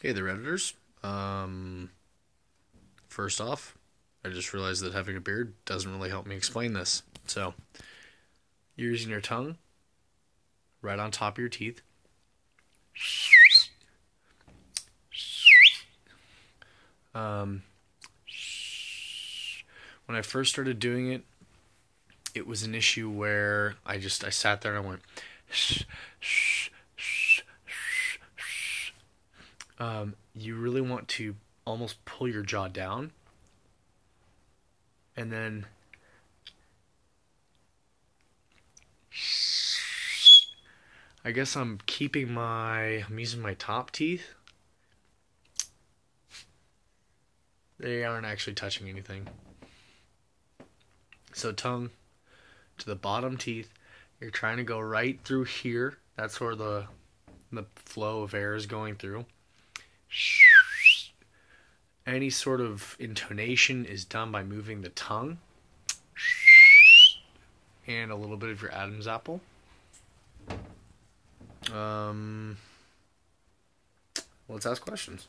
Hey there, editors. Um, first off, I just realized that having a beard doesn't really help me explain this. So, you're using your tongue right on top of your teeth. Um, when I first started doing it, it was an issue where I just I sat there and I went um, you really want to almost pull your jaw down and then I guess I'm keeping my I'm using my top teeth. They aren't actually touching anything. So tongue to the bottom teeth. You're trying to go right through here. That's where the the flow of air is going through. Any sort of intonation is done by moving the tongue and a little bit of your Adam's apple. Um, let's ask questions.